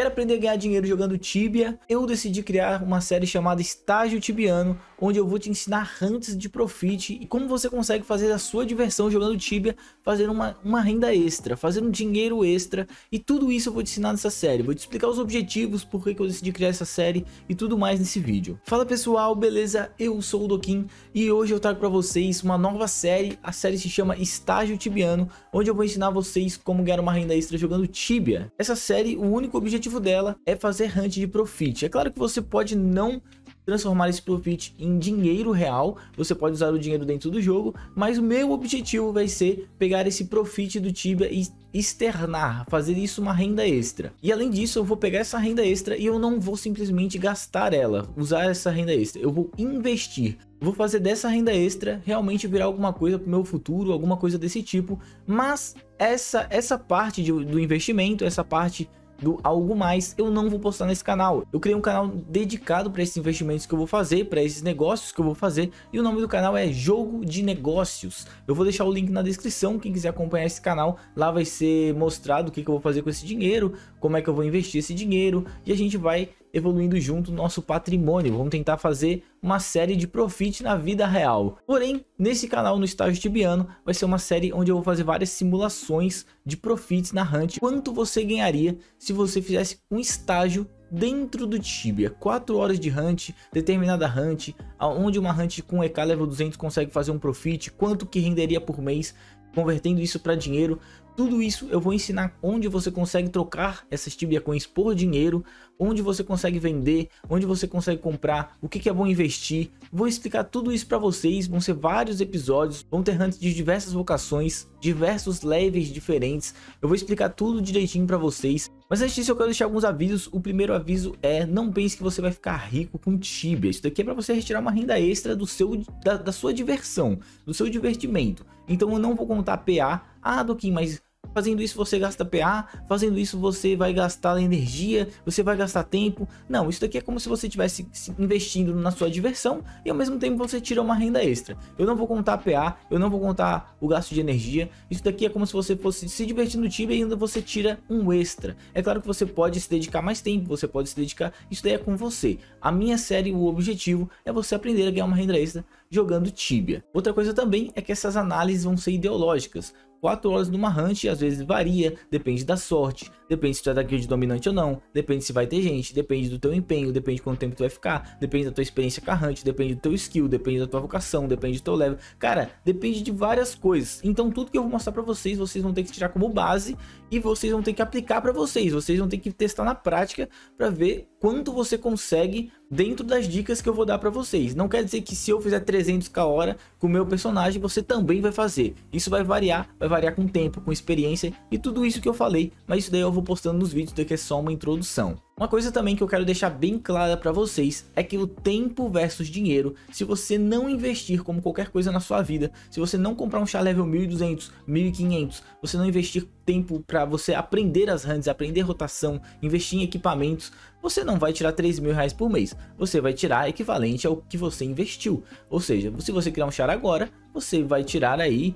Quer aprender a ganhar dinheiro jogando Tibia? Eu decidi criar uma série chamada Estágio Tibiano, onde eu vou te ensinar hunts de profit e como você consegue fazer a sua diversão jogando Tibia, fazer uma, uma renda extra, fazer um dinheiro extra e tudo isso eu vou te ensinar nessa série. Vou te explicar os objetivos, por que eu decidi criar essa série e tudo mais nesse vídeo. Fala pessoal, beleza? Eu sou o Doquim e hoje eu trago para vocês uma nova série. A série se chama Estágio Tibiano, onde eu vou ensinar vocês como ganhar uma renda extra jogando Tibia. Essa série, o único objetivo dela é fazer hunt de profit. É claro que você pode não transformar esse profit em dinheiro real, você pode usar o dinheiro dentro do jogo, mas o meu objetivo vai ser pegar esse profit do Tibia e externar, fazer isso uma renda extra. E além disso, eu vou pegar essa renda extra e eu não vou simplesmente gastar ela, usar essa renda extra, eu vou investir. Vou fazer dessa renda extra realmente virar alguma coisa para o meu futuro, alguma coisa desse tipo, mas essa, essa parte de, do investimento, essa parte do algo mais, eu não vou postar nesse canal. Eu criei um canal dedicado para esses investimentos que eu vou fazer, para esses negócios que eu vou fazer, e o nome do canal é Jogo de Negócios. Eu vou deixar o link na descrição, quem quiser acompanhar esse canal, lá vai ser mostrado o que, que eu vou fazer com esse dinheiro, como é que eu vou investir esse dinheiro, e a gente vai evoluindo junto nosso patrimônio. Vamos tentar fazer uma série de profit na vida real. Porém, nesse canal no estágio tibiano, vai ser uma série onde eu vou fazer várias simulações de profits na Hunt. Quanto você ganharia se você fizesse um estágio dentro do Tibia, 4 horas de hunt, determinada hunt, onde uma hunt com EK level 200 consegue fazer um profit, quanto que renderia por mês, convertendo isso para dinheiro. Tudo isso eu vou ensinar onde você consegue trocar essas Tibia Coins por dinheiro, onde você consegue vender, onde você consegue comprar, o que, que é bom investir. Vou explicar tudo isso para vocês, vão ser vários episódios, vão ter hunts de diversas vocações, diversos levels diferentes. Eu vou explicar tudo direitinho para vocês. Mas antes disso eu quero deixar alguns avisos. O primeiro aviso é, não pense que você vai ficar rico com Tibia. Isso daqui é para você retirar uma renda extra do seu, da, da sua diversão, do seu divertimento. Então eu não vou contar PA. Ah, mas Fazendo isso você gasta PA, fazendo isso você vai gastar energia, você vai gastar tempo. Não, isso daqui é como se você estivesse investindo na sua diversão e ao mesmo tempo você tira uma renda extra. Eu não vou contar PA, eu não vou contar o gasto de energia. Isso daqui é como se você fosse se divertindo no Tibia e ainda você tira um extra. É claro que você pode se dedicar mais tempo, você pode se dedicar, isso daí é com você. A minha série, o objetivo é você aprender a ganhar uma renda extra jogando Tibia. Outra coisa também é que essas análises vão ser ideológicas. 4 horas numa hunt às vezes varia, depende da sorte, depende se tu é da guild dominante ou não, depende se vai ter gente, depende do teu empenho, depende de quanto tempo tu vai ficar, depende da tua experiência com a hunt, depende do teu skill, depende da tua vocação, depende do teu level. Cara, depende de várias coisas. Então tudo que eu vou mostrar pra vocês, vocês vão ter que tirar como base e vocês vão ter que aplicar pra vocês. Vocês vão ter que testar na prática pra ver quanto você consegue dentro das dicas que eu vou dar pra vocês. Não quer dizer que se eu fizer 300k hora com o meu personagem, você também vai fazer. Isso vai variar, vai variar com tempo, com experiência e tudo isso que eu falei, mas isso daí eu vou postando nos vídeos, daqui é só uma introdução. Uma coisa também que eu quero deixar bem clara para vocês é que o tempo versus dinheiro, se você não investir como qualquer coisa na sua vida, se você não comprar um chá level 1200, 1500, você não investir tempo para você aprender as runs, aprender rotação, investir em equipamentos, você não vai tirar 3 mil reais por mês, você vai tirar equivalente ao que você investiu. Ou seja, se você criar um char agora, você vai tirar aí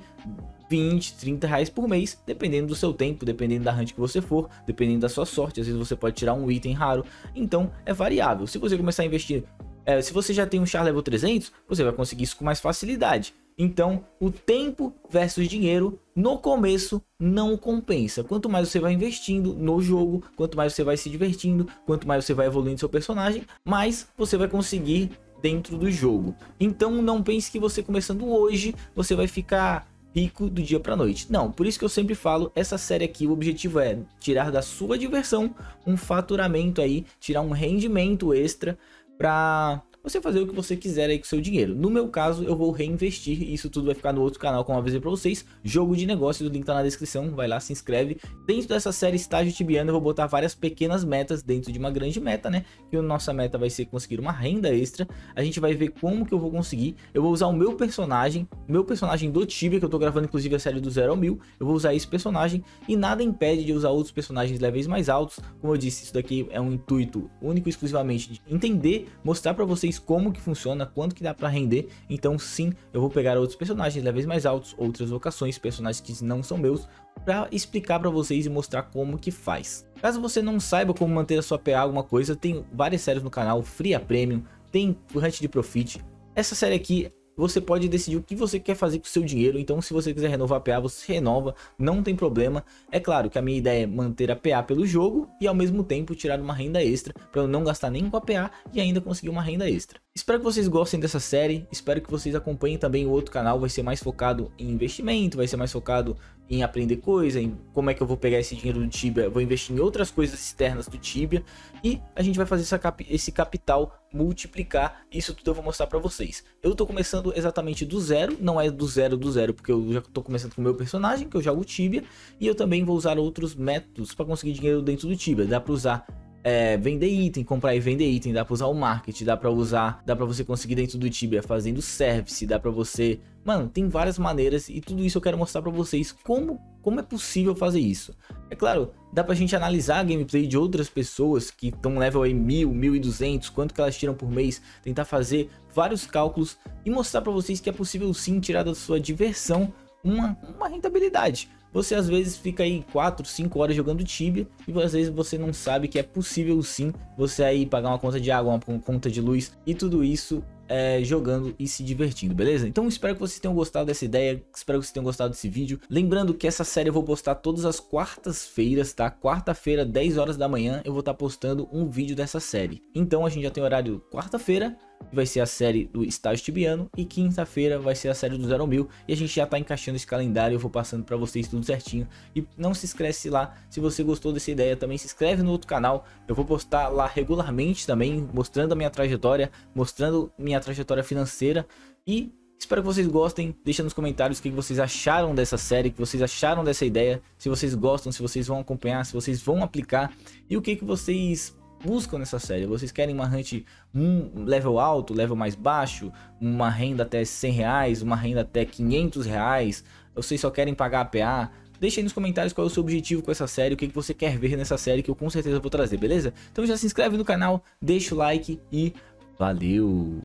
20, 30 reais por mês, dependendo do seu tempo, dependendo da hunt que você for, dependendo da sua sorte. Às vezes você pode tirar um item raro, então é variável. Se você começar a investir, é, se você já tem um char level 300, você vai conseguir isso com mais facilidade. Então, o tempo versus dinheiro no começo não compensa. Quanto mais você vai investindo no jogo, quanto mais você vai se divertindo, quanto mais você vai evoluindo seu personagem, mais você vai conseguir dentro do jogo. Então, não pense que você começando hoje, você vai ficar rico do dia para noite. Não, por isso que eu sempre falo, essa série aqui, o objetivo é tirar da sua diversão um faturamento aí, tirar um rendimento extra para você fazer o que você quiser aí com seu dinheiro. No meu caso, eu vou reinvestir e isso tudo vai ficar no outro canal, como eu avisei para vocês. Jogo de negócios, o link tá na descrição, vai lá, se inscreve. Dentro dessa série Estágio Tibiano, eu vou botar várias pequenas metas dentro de uma grande meta, né? Que a nossa meta vai ser conseguir uma renda extra. A gente vai ver como que eu vou conseguir. Eu vou usar o meu personagem, meu personagem do Tibia, que eu tô gravando inclusive a série do 0 ao 1000. Eu vou usar esse personagem e nada impede de usar outros personagens levels mais altos. Como eu disse, isso daqui é um intuito único e exclusivamente de entender, mostrar para vocês como que funciona, quanto que dá para render. Então sim, eu vou pegar outros personagens levels mais altos, outras vocações, personagens que não são meus, para explicar para vocês e mostrar como que faz. Caso você não saiba como manter a sua PA alguma coisa, tem várias séries no canal, Free a Premium, tem Hunt de Profit. Essa série aqui você pode decidir o que você quer fazer com o seu dinheiro. Então, se você quiser renovar a PA, você renova, não tem problema. É claro que a minha ideia é manter a PA pelo jogo e ao mesmo tempo tirar uma renda extra para eu não gastar nem com a PA e ainda conseguir uma renda extra. Espero que vocês gostem dessa série, espero que vocês acompanhem também o outro canal, vai ser mais focado em investimento, vai ser mais focado em aprender coisa, em como é que eu vou pegar esse dinheiro do Tibia, vou investir em outras coisas externas do Tibia. E a gente vai fazer cap esse capital multiplicar, isso tudo eu vou mostrar para vocês. Eu tô começando exatamente do zero, não é do zero do zero, porque eu já tô começando com o meu personagem, que eu jogo Tibia, e eu também vou usar outros métodos para conseguir dinheiro dentro do Tibia, dá para usar é, vender item, comprar e vender item, dá pra usar o market, dá pra usar, dá pra você conseguir dentro do Tibia fazendo service, dá pra você... Mano, tem várias maneiras e tudo isso eu quero mostrar pra vocês como, como é possível fazer isso. É claro, dá pra gente analisar a gameplay de outras pessoas que estão level aí 1000, 1200, quanto que elas tiram por mês, tentar fazer vários cálculos e mostrar pra vocês que é possível sim tirar da sua diversão uma, uma rentabilidade. Você às vezes fica aí 4, 5 horas jogando Tibia e às vezes você não sabe que é possível sim você aí pagar uma conta de água, uma conta de luz e tudo isso é, jogando e se divertindo, beleza? Então espero que vocês tenham gostado dessa ideia, espero que vocês tenham gostado desse vídeo. Lembrando que essa série eu vou postar todas as quartas-feiras, tá? Quarta-feira, 10 horas da manhã, eu vou estar tá postando um vídeo dessa série. Então a gente já tem horário quarta-feira, vai ser a série do estágio tibiano, e quinta-feira vai ser a série do 0 mil, e a gente já tá encaixando esse calendário, eu vou passando para vocês tudo certinho. E não se esquece lá, se você gostou dessa ideia, também se inscreve no outro canal, eu vou postar lá regularmente também, mostrando a minha trajetória, mostrando minha trajetória financeira, e Espero que vocês gostem, deixa nos comentários o que vocês acharam dessa série, o que vocês acharam dessa ideia, se vocês gostam, se vocês vão acompanhar, se vocês vão aplicar. E o que, que vocês buscam nessa série? Vocês querem uma hunt um level alto, level mais baixo, uma renda até 100 reais, uma renda até 500 reais? Vocês só querem pagar a PA? Deixa aí nos comentários qual é o seu objetivo com essa série, o que, que você quer ver nessa série que eu com certeza vou trazer, beleza? Então já se inscreve no canal, deixa o like e valeu!